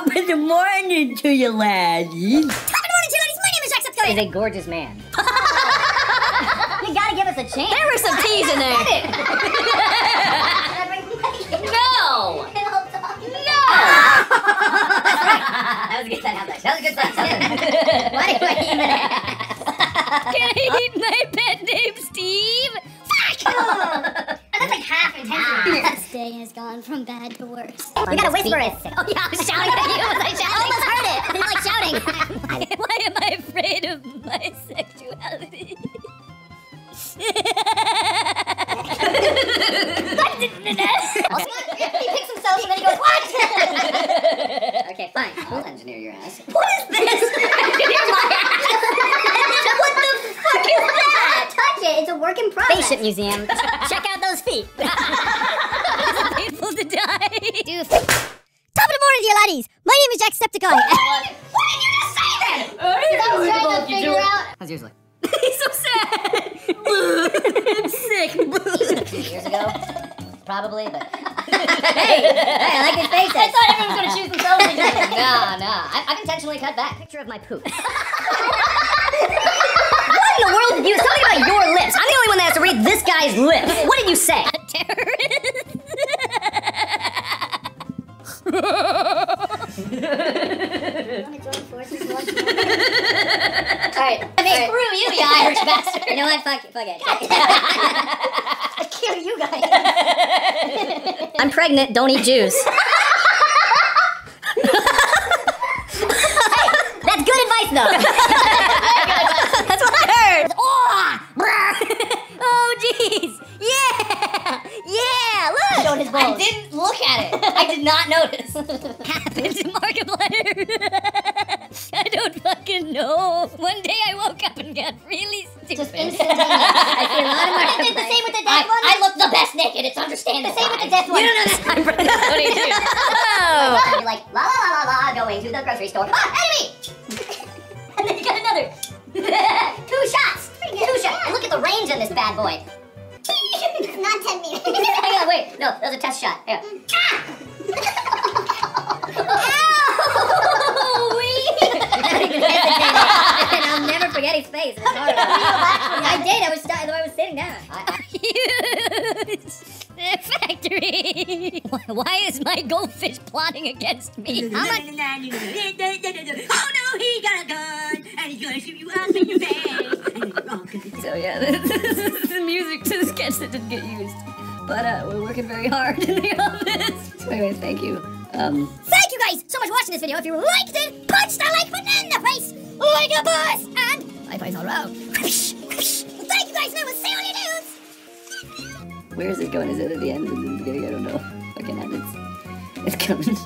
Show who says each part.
Speaker 1: Top of the morning to you, laddies.
Speaker 2: Top of the morning, ladies. My name is Jacksepticeye.
Speaker 3: Is a gorgeous man. you gotta give us a chance.
Speaker 2: There were some T's in there.
Speaker 3: no! No! that was a good time. That was a good time. Why do I even
Speaker 2: Can I eat my
Speaker 4: gone from bad to worse.
Speaker 3: Oh, you gotta whisper it.
Speaker 2: Oh yeah, I was shouting at you. I shouting?
Speaker 3: I almost heard it. You're like shouting.
Speaker 2: Why am I afraid of my sexuality?
Speaker 3: he picks himself and then he goes, what? okay, fine. I'll engineer your ass. What is this? what the fuck is that? Touch it. It's a work in progress.
Speaker 2: Spaceship Museum. Check out those feet. Painful to die.
Speaker 4: Dude. Top of the morning, dear laddies. My name is Jacksepticeye.
Speaker 3: what did you just say then? I was trying to figure out.
Speaker 2: How's yours look? He's so sad. I'm sick.
Speaker 3: Years ago, probably, but. hey, hey, I like your face. I thought everyone was gonna choose themselves. no, no. I, I've intentionally cut back. Picture of my poop. what in the world did you? Something about your lips. I'm the only one that has to read this guy's lips. What did you say? Alright. I mean, screw you, you Irish bastard. You know what? Fuck, it. fuck it. Screw you guys. I'm pregnant. Don't eat Jews. hey, that's good advice, though. that's what I heard. Oh, oh, jeez. Yeah, yeah. Look. Showing his balls. I didn't look at it. I did not notice.
Speaker 2: happened to Markiplier? I don't fucking know. One day I woke up and got really stupid.
Speaker 3: Just instantaneous. I see a lot of Markiplier. It's the same with the death one. I look the best naked. It's understandable. The same with the death one. You don't know that. I'm
Speaker 2: What do you do?
Speaker 3: Oh. You're like la la la la la going to the grocery store. Ah, enemy! and then you got another. Two shots. Two shots. And look at the range on this bad boy.
Speaker 4: Not 10 meters.
Speaker 3: Hang on, wait. No, that was a test shot. Hang on. Ah! I don't even hesitate. And I'll never forget his face. Horrible. I did. I was, sti- I was sitting down. I, I,
Speaker 2: Huge factory. Why is my goldfish plotting against me? How much?
Speaker 1: oh no, he got a gun and he's gonna shoot you up in your face. And, 'cause it's-
Speaker 2: So yeah, this is the music to the sketch that didn't get used. But uh, we're working very hard in the office. So anyways, thank you. Um,
Speaker 4: Thank you guys so much for watching this video. If you liked it, punch that like button in the face like a boss. High all. Thank you guys, and I will see on your news.
Speaker 2: where is it going? Is it at the end? It the beginning? I don't know. Okay, now it's it's coming.